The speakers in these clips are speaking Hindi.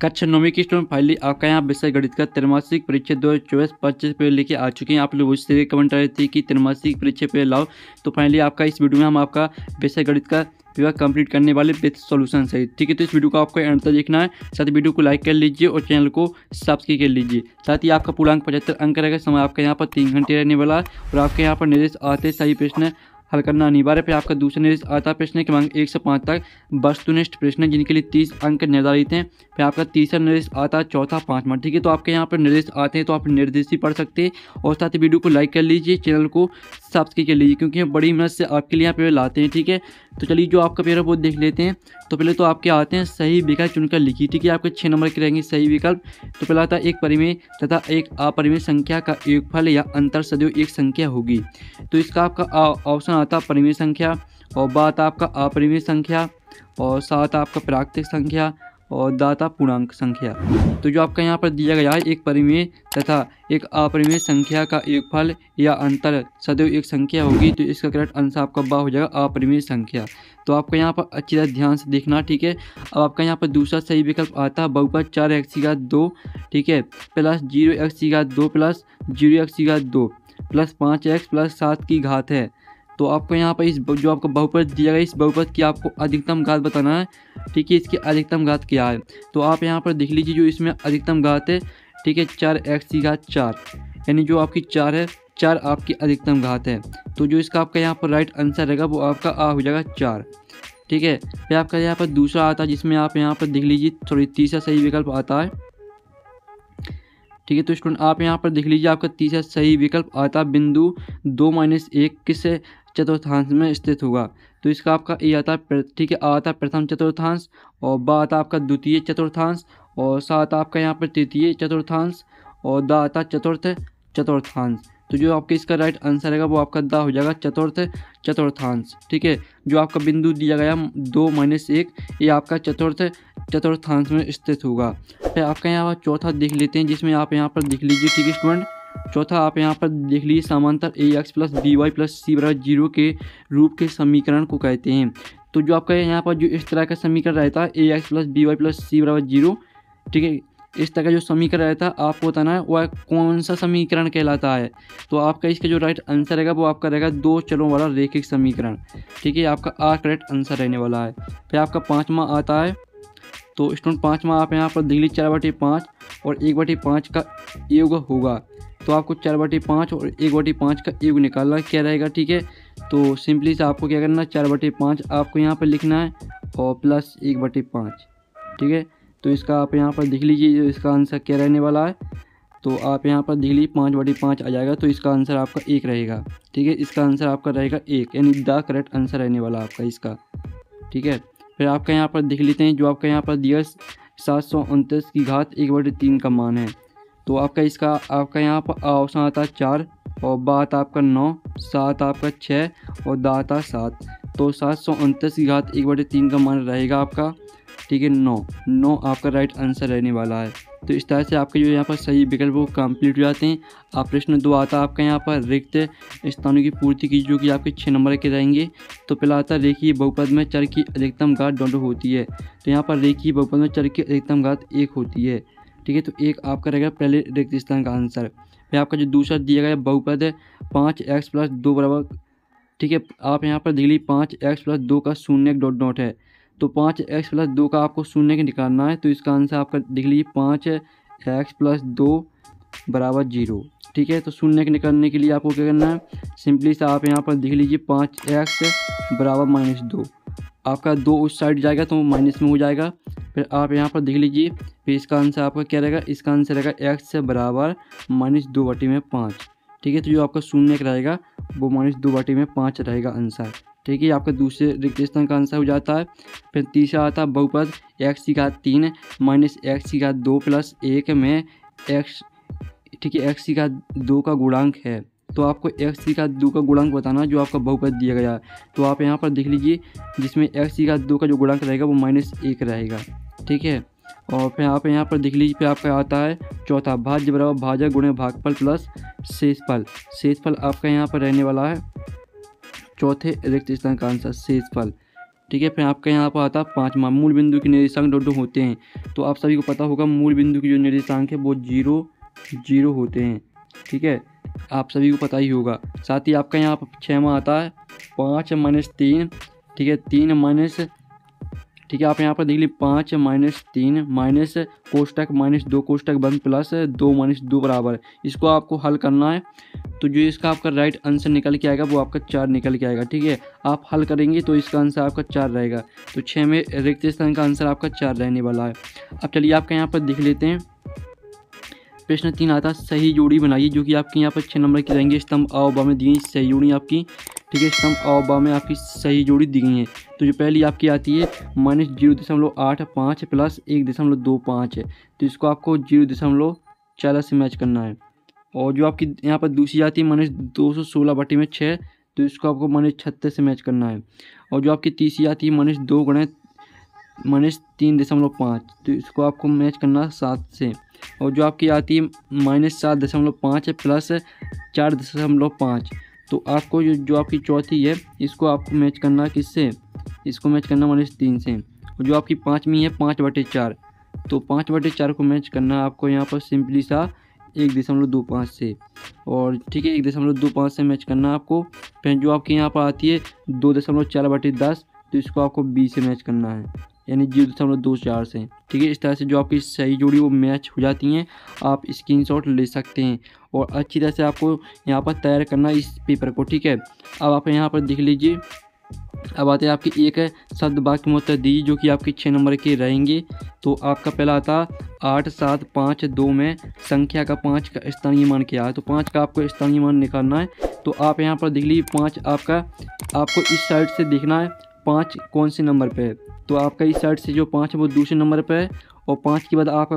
कक्षा नौवीं की स्टूडेंट फाइनली आपका यहाँ विषय गणित का त्रैमासिक परीक्षा दो हज़ार चौबीस पच्चीस पे लेके आ चुके हैं। आप लोग उससे कमेंट आ रहे थे कि त्रैमासिक परीक्षा पे लाओ। तो फाइनली आपका इस वीडियो में हम आपका विषय गणित का विभाग कंप्लीट करने वाले विथ सॉल्यूशन सही ठीक है तो इस वीडियो को आपको एंड तक देखना है। साथ ही वीडियो को लाइक कर लीजिए और चैनल को सब्सक्राइब कर लीजिए। साथ ही आपका पूर्णांक पचहत्तर अंक रहेगा। समय आपका यहाँ पर तीन घंटे रहने वाला है और आपके यहाँ पर निर्देश आते सही प्रश्न हल करना अनिवार्य पर आपका दूसरा निर्देश आता प्रश्न क्रमांक एक से पाँच तक वस्तुनिष्ठ प्रश्न जिनके लिए तीस अंक निर्धारित हैं। फिर आपका तीसरा निर्देश आता है चौथा पाँचवा, ठीक है? तो आपके यहाँ पर निर्देश आते हैं तो आप निर्देश ही पढ़ सकते हैं। और साथ ही वीडियो को लाइक कर लीजिए, चैनल को सब्सक्राइब कर लीजिए, क्योंकि बड़ी मेहनत से आपके लिए यहाँ पे लाते हैं, ठीक है? तो चलिए जो आपका पेपर वो देख लेते हैं। तो पहले तो आपके आते हैं सही विकल्प चुनकर लिखी ठीक है? आपके छः नंबर के रहेंगे सही विकल्प। तो पहला आता है एक परिमेय तथा एक अपरिमेय संख्या का एक फल या अंतर सदैव एक संख्या होगी। तो इसका आपका ऑप्शन आता है परिमेय संख्या, और बात आपका अपरिमेय संख्या, और साथ आपका प्राकृतिक संख्या और दाता पूर्णांक संख्या। तो जो आपका यहाँ पर दिया गया है, एक परिमेय तथा एक अपरिमेय संख्या का एक फल या अंतर सदैव एक संख्या होगी तो इसका करेक्ट आंसर आपका बा हो जाएगा अपरिमेय संख्या। तो आपका यहाँ पर अच्छी तरह ध्यान से देखना, ठीक है? अब आपका यहाँ पर दूसरा सही विकल्प आता है बहुपद चार एक्स का दो, ठीक है? प्लस ज़ीरो एक्स का दो प्लस ज़ीरो एक्स का दो, प्लस पाँच एक्स प्लस सात की घात है। तो आपको यहाँ पर इस जो आपको बहुपद दिया गया, इस बहुपद की आपको अधिकतम घात बताना है। ठीक है, इसकी अधिकतम घात क्या है? तो आप यहाँ पर देख लीजिए जो इसमें अधिकतम घात है। ठीक है, चार एक्स की घात चार, यानी जो आपकी चार है, चार आपकी अधिकतम घात है। तो जो इसका आपका यहाँ पर राइट आंसर रहेगा, वो आपका आ हो जाएगा चार। ठीक है, फिर आपका यहाँ पर दूसरा आता है, जिसमें आप यहाँ पर देख लीजिए थोड़ी तीसरा सही विकल्प आता है। ठीक है तो स्टूडेंट आप यहाँ पर देख लीजिए, आपका तीसरा सही विकल्प आता बिंदु दो माइनस एक किस चतुर्थांश में स्थित होगा। तो इसका आपका ए आता है ठीक है आता प्रथम चतुर्थांश और ब आता आपका द्वितीय चतुर्थांश और सात आपका यहाँ पर तृतीय चतुर्थांश और द आता चतुर्थ चतुर्थांश। तो जो आपका इसका राइट आंसर रहेगा वो आपका द हो जाएगा चतुर्थ चतुर्थांश, ठीक है? जो आपका बिंदु दिया गया दो माइनस एक, ये आपका चतुर्थ चतुर्थांश में स्थित होगा। फिर आपका यहाँ पर चौथा देख लेते हैं जिसमें आप यहाँ पर देख लीजिए, ठीक है स्टूडेंट चौथा, आप यहाँ पर देख लीजिए, समांतर A X plus B Y plus C बराबर ज़ीरो के रूप के समीकरण को कहते हैं। तो जो आपका यहाँ पर जो इस तरह का समीकरण रहता है A X plus B Y plus C बराबर ज़ीरो, ठीक है? इस तरह का जो समीकरण रहता है, आपको बताना है, वह कौन सा समीकरण कहलाता है? तो आपका इसका जो राइट आंसर रहेगा, वो आपका रहेगा दो चलों वाला रेखिक समीकरण, ठीक है? आपका आर करेक्ट आंसर रहने वाला है। फिर आपका पाँचवा आता है तो स्टूडेंट पाँचवा आप यहाँ पर दिल्ली चार बटे पाँच और एक बटे पाँच का योग होगा। तो आपको चार बटे पाँच और एक बटे पाँच का योग निकालना क्या रहेगा, ठीक है? तो सिंपली से आपको क्या करना है, चार बटे पाँच आपको यहाँ पर लिखना है और प्लस एक बटे पाँच, ठीक है? तो इसका आप यहाँ पर देख लीजिए, जो इसका आंसर क्या रहने वाला है? तो आप यहाँ पर देख लीजिए, पाँच बटे पाँच आ जाएगा तो इसका आंसर आपका एक रहेगा, ठीक है? इसका आंसर आपका रहेगा एक, यानी द करेक्ट आंसर रहने वाला आपका इसका, ठीक है? फिर आपका यहाँ पर देख लेते हैं, जो आपका यहाँ पर दिया सात सौ उनतीस की घात एक बटे तीन का मान है। तो आपका इसका, आपका यहाँ पर ऑप्शन आता है चार, और बात आपका नौ, सात आपका छः, और दाता सात। तो सात सौ उनतीस की घात एक बटे तीन का मान रहेगा आपका, ठीक है, नौ। नौ आपका राइट आंसर रहने वाला है। तो इस तरह से आपके जो यहाँ पर सही विकल्प वो कंप्लीट हो जाते हैं। आप प्रश्न दो आता है आपका यहाँ पर, रिक्त स्थानों की पूर्ति की, जो कि आपके छः नंबर के रहेंगे। तो पहला आता है रेखी बहुपद में चर की अधिकतम घात दोनों होती है। तो यहाँ पर रेखी बहुपद में चर की अधिकतम घात एक होती है। ठीक है तो एक आपका रहेगा पहले रिक्त स्थान का आंसर। फिर आपका जो दूसरा दिया गया बहुपद है, पाँच एक्स प्लस दो बराबर, ठीक है, आप यहाँ पर देख लीजिए, पाँच एक्स प्लस दो का शून्य डॉट डॉट है। तो पाँच एक्स प्लस दो का आपको शून्य के निकालना है तो इसका आंसर आपका देख लीजिए, पाँच एक्स प्लस दो बराबर ज़ीरो, ठीक है तो शून्य के निकालने के लिए आपको क्या करना है, सिंपली से आप यहाँ पर देख लीजिए, पाँच एक्स बराबर माइनस दो। आपका दो उस साइड जाएगा तो माइनस में हो जाएगा। फिर आप यहाँ पर देख लीजिए, फिर इसका आंसर आपका क्या रहेगा? इसका आंसर रहेगा एक्स से बराबर माइनस दो बटी में पाँच। ठीक है तो जो आपका शून्य का रहेगा, वो माइनस दो बटी में पाँच रहेगा आंसर ठीक है आपका दूसरे रिक्त का आंसर हो जाता है। फिर तीसरा आता है बहुपद एक्स की घात तीन माइनस एक्स की घात दो प्लस एक में एक्स ठीक है एक्स की घात दो का गुणांक है। तो आपको एक्स की का दो का गुणांक बताना जो आपका बहुपद दिया गया। है तो आप यहाँ पर देख लीजिए, जिसमें एक्स की का दो का जो गुणांक रहेगा वो माइनस एक रहेगा। ठीक है? और फिर आप यहाँ पर देख लीजिए, फिर आपका आता है चौथा भाज्य बराबर भाजक गुणे भागफल प्लस शेषफल। शेषफल आपका यहाँ पर रहने वाला है। चौथे रिक्त स्थान का आंसर शेषफल। ठीक है? फिर आपका यहाँ पर आता है पाँचवा। मूल बिंदु के निर्देशांक दो होते हैं। तो आप सभी को पता होगा, मूल बिंदु के जो निर्देशांक है वो ज़ीरो ज़ीरो होते हैं। ठीक है? आप सभी को पता ही होगा। साथ ही आपका यहाँ पर छः माह आता है। पाँच माइनस तीन, ठीक है, तीन माइनस, ठीक है, आप यहाँ पर देख लीजिए, पाँच माइनस तीन माइनस कोष्टक माइनस दो कोष्टक बंद प्लस दो माइनस दो बराबर। इसको आपको हल करना है। तो जो इसका आपका राइट आंसर निकल के आएगा, वो आपका चार निकल के आएगा, ठीक है? आप हल करेंगे तो इसका आंसर आपका चार रहेगा। तो छः में रिक्त स्थान का आंसर आपका चार रहने वाला है। अब चलिए आपका यहाँ पर देख लेते हैं। प्रश्न तीन आता सही जोड़ी बनाइए, जो कि आपके यहाँ पर छः नंबर की रहेंगे। स्तंभ अवबा में दी गई सही जोड़ी आपकी, ठीक है? स्तंभ अवबा में आपकी सही जोड़ी दी गई है। तो जो पहली आपकी आती है माइनस ज़ीरो दशमलव आठ पाँच प्लस एक दशमलव दो पाँच है। तो इसको आपको ज़ीरो दशमलव चालीस से मैच करना है। और जो आपकी यहाँ पर दूसरी आती है माइनस दो सौ सोलह बटी में छः तो इसको आपको माइनस छत्तीस से मैच करना है। और जो आपकी तीसरी आती है माइनस दो गुणे माइनस तीन दशमलव पाँच तो इसको आपको मैच करना सात से। और जो आपकी आती है माइनस सात दशमलव पाँच प्लस चार दशमलव पाँच तो आपको जो जो आपकी चौथी है, इसको आपको मैच करना किससे? इसको मैच करना माइनस तीन से। और जो आपकी पाँचवीं है, पाँच बटे चार तो पाँच बटे चार को मैच करना आपको यहाँ पर सिंपली सा एक दशमलव दो पाँच से। और ठीक है, एक दशमलव दो पाँच से मैच करना आपको। फिर जो आपके यहाँ पर आती है, दो दशमलव चार बटे दस तो इसको आपको बी से मैच करना है। यानी ज़ीरो दशमलव दो चार से। ठीक है, इस तरह से जो आपकी सही जोड़ी वो मैच हो जाती हैं, आप स्क्रीनशॉट ले सकते हैं और अच्छी तरह से आपको यहाँ पर तैयार करना इस पेपर को, ठीक है? अब आप यहाँ पर देख लीजिए, अब आते हैं आपकी एक शब्द वाक्य में उत्तर दीजिए जो कि आपके छः नंबर के रहेंगे। तो आपका पहला आता आठ सात पाँच दो में संख्या का पाँच का स्थानीय मान क्या है? तो पाँच का आपको स्थानीय मान निकालना है। तो आप यहाँ पर देख लीजिए पाँच आपका, आपको इस साइड से देखना है, पाँच कौन से नंबर पे है? तो आपका इस साइड से जो पाँच है, वो दूसरे नंबर पर है और पाँच के बाद आपका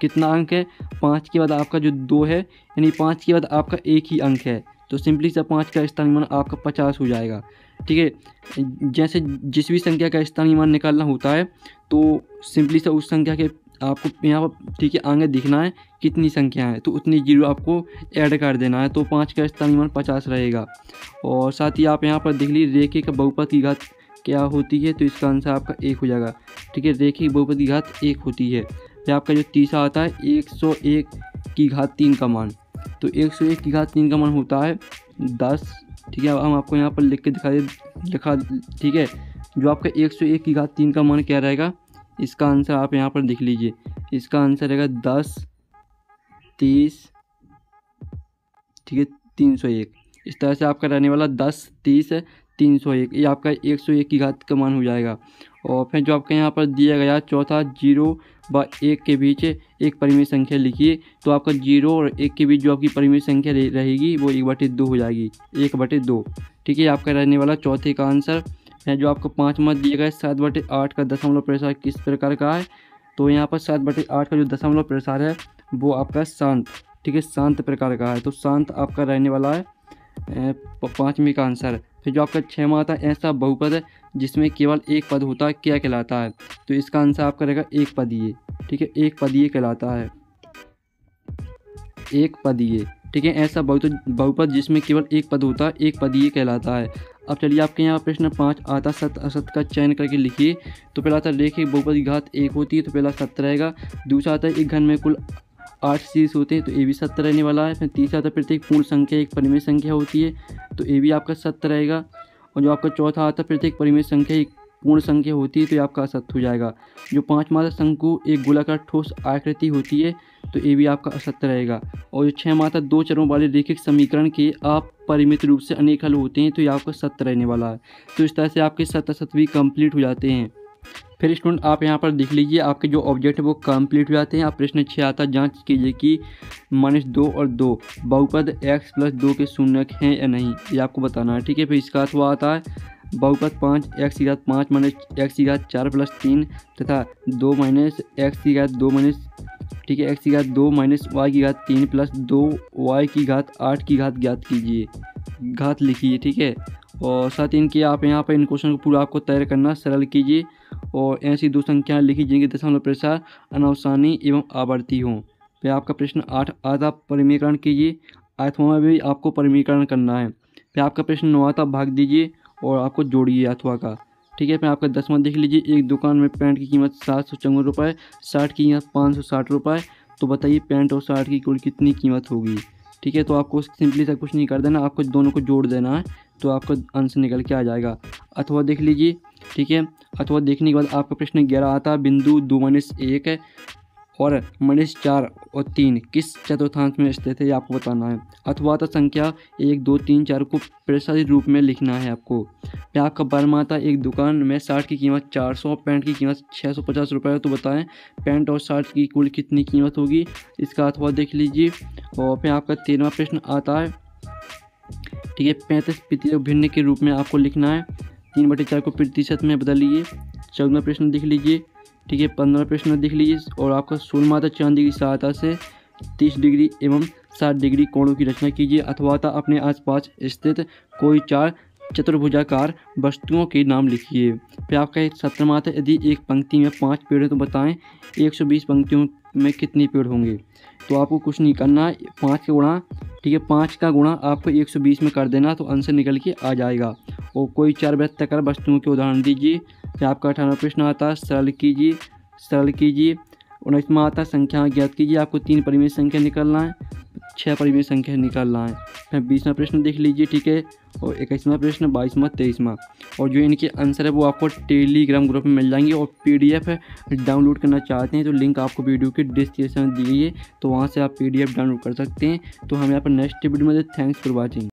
कितना अंक है? पाँच के बाद आपका जो दो है, यानी पाँच के बाद आपका एक ही अंक है। तो सिंपली सा पाँच का स्थानीय मान आपका पचास हो जाएगा। ठीक है? जैसे जिस भी संख्या का स्थानीय मान निकालना होता है तो सिंपली सा उस संख्या के आपको यहाँ पर, ठीक है, आगे दिखना है कितनी संख्या है। तो उतनी ज़ीरो आपको ऐड कर देना है तो पाँच का स्थानीय मान पचास रहेगा। और साथ ही आप यहाँ पर देख लीजिए, रेखे का बहुपद की घात क्या होती है तो इसका आंसर आपका एक हो जाएगा। ठीक है रेखिक बहुपद की घात एक होती है। फिर आपका जो तीसरा आता है, एक सौ एक की घात तीन का मान। तो एक सौ एक की घात तीन का मान होता है दस। ठीक है, अब हम आपको यहाँ पर लिख के दिखा दे लिखा, ठीक है, जो आपका एक सौ एक की घात तीन का मान क्या रहेगा, इसका आंसर आप यहाँ पर देख लीजिए। इसका आंसर रहेगा दस, तीस, ठीक है, तीन सौ एक। इस तरह से आपका रहने वाला दस, तीस तीन सौ एक, ये आपका एक सौ एक की घात का मान हो जाएगा। और फिर जो आपका यहाँ पर दिया गया चौथा ज़ीरो व एक के बीच एक परिमेय संख्या लिखिए तो आपका ज़ीरो और एक के बीच जो आपकी परिमेय संख्या रहेगी, वो एक बटे दो हो जाएगी, एक बटे दो। ठीक है आपका रहने वाला चौथे का आंसर। है जो आपको पाँच मत दिया गया है, सात बटे आठ का दशमलव प्रसार किस प्रकार का है? तो यहाँ पर सात बटे आठ का जो दशमलव प्रसार है, वो आपका शांत, ठीक है, शांत प्रकार का है। तो शांत आपका रहने वाला है पाँचवीं का आंसर। फिर जो आपका छः आता है ऐसा बहुपद है, जिसमें केवल एक पद होता है क्या कहलाता है? तो इसका आंसर आपका रहेगा, एक पदीय। ठीक है, एक पदीय कहलाता है। एक पदीय। ठीक है, ऐसा बहुत बहुपद जिसमें केवल एक पद होता है एक पदीय कहलाता है। अब चलिए आपके यहाँ प्रश्न पाँच आता, सत, असत का चयन करके लिखिए। तो पहला आता रेखिक बहुपद घात एक होती है तो पहला सत्य रहेगा। दूसरा आता है, एक घन में कुल आठ शीर्ष होते हैं तो ए भी सत्य रहने वाला है। फिर तीसरा आता प्रत्येक पूर्ण संख्या, एक परिमेय संख्या होती है तो ए भी आपका सत्य रहेगा। और जो आपका चौथा आता प्रत्येक परिमेय संख्या, एक पूर्ण संख्या होती है तो ये आपका असत्य हो जाएगा। जो पाँच माता शंकु, एक गोलाकार ठोस आकृति होती है तो ये भी आपका असत्य रहेगा। और जो छः माता, दो चरों वाले रेखिक समीकरण के आप परिमित रूप से अनेक हल होते हैं तो ये आपका सत्य रहने वाला है। तो इस तरह से आपके सत्य सत्य भी कंप्लीट हो जाते हैं। फिर स्टूडेंट, आप यहाँ पर देख लीजिए, आपके जो ऑब्जेक्ट है वो कंप्लीट हो जाते हैं। आप प्रश्न छः आता जाँच कीजिए कि माइनस दो और दो बहुपद एक्स प्लस दो के शून्य हैं या नहीं, ये आपको बताना है, ठीक है? फिर इसका अथवा आता है, बहुपद पाँच एक्स की घात पाँच माइनस एक्स की घात चार प्लस तीन तथा दो माइनस एक्स की घात दो माइनस, ठीक है? एक्स की घात दो माइनस वाई की घात तीन प्लस दो वाई की घात आठ की घात ज्ञात कीजिए, घात लिखिए, ठीक है? और साथ ही इनके आप यहाँ पर इन क्वेश्चन को पूरा आपको तैयार करना, सरल कीजिए। और ऐसी दो संख्याएँ लिखी जिनके दशमलव प्रसार अनवसानी एवं आवर्ती हों। फिर आपका प्रश्न आठ, आधा परिमीकरण कीजिए। आठवां में भी आपको परिमीकरण करना है। फिर आपका प्रश्न नौ आता भाग दीजिए और आपको जोड़िए अथवा का। ठीक है, फिर आपका दसवां देख लीजिए। एक दुकान में पैंट की कीमत सात सौ चौवन रुपये शर्ट की कीमत पाँच सौ साठ रुपये तो बताइए पैंट और शर्ट की कुल कितनी कीमत होगी? ठीक है तो आपको सिंपली सा कुछ नहीं कर देना, आपको दोनों को जोड़ देना है। तो आपका आंसर निकल के आ जाएगा। अथवा देख लीजिए, ठीक है अथवा देखने के बाद आपका प्रश्न ग्यारह आता है, बिंदु दो माइनस एक है और मनीष चार और तीन, किस चतुर्थांश में स्थित है आपको बताना है। अथवा तो संख्या एक, दो, तीन, चार को प्रसारित रूप में लिखना है आपको। फिर आपका बरमाता एक दुकान में शर्ट की कीमत चार सौ, पैंट की कीमत छः सौ पचास रुपये तो बताएँ पैंट और शर्ट की कुल कितनी कीमत होगी, इसका अथवा देख लीजिए। और फिर आपका तेरहवा प्रश्न आता है, ठीक है, पैंतीस प्रतिशत भिन्न के रूप में आपको लिखना है। तीन बटे चार को प्रतिशत में बदलिए चौदह प्रश्न देख लीजिए। ठीक है पंद्रह प्रश्न देख लीजिए और आपका सोलह माता चांदी की सहायता से तीस डिग्री एवं साठ डिग्री कोणों की रचना कीजिए अथवा अपने आसपास स्थित कोई चार चतुर्भुजाकार वस्तुओं के नाम लिखिए। फिर आपका एक सत्र माता यदि एक पंक्ति में पाँच पेड़ हैं तो बताएँ 120 पंक्तियों में कितने पेड़ होंगे? तो आपको कुछ नहीं करना, पाँच का गुणा, ठीक है, पाँच का गुणा आपको 120 में कर देना तो आंसर निकल के आ जाएगा। और कोई चार वृत्ताकार वस्तुओं के उदाहरण दीजिए फिर आपका अठारह प्रश्न आता है सरल कीजिए सरल कीजिए उन्नीसवा आता है संख्या ज्ञात कीजिए, आपको तीन परिमेय संख्या निकलना है छः परिमेय संख्या निकलना है। बीसवा प्रश्न देख लीजिए, ठीक है? और इक्कीसवा प्रश्न, बाईसवा, तेईसवा। और जो इनके आंसर है, वो आपको टेलीग्राम ग्रुप में मिल जाएँगे। और पीडीएफ डाउनलोड करना चाहते हैं तो लिंक आपको वीडियो के डिस्क्रिप्शन में दी गई है तो वहाँ से आप पीडीएफ डाउनलोड कर सकते हैं। तो हम यहाँ पर नेक्स्ट वीडियो में थैंक्स फॉर वॉचिंग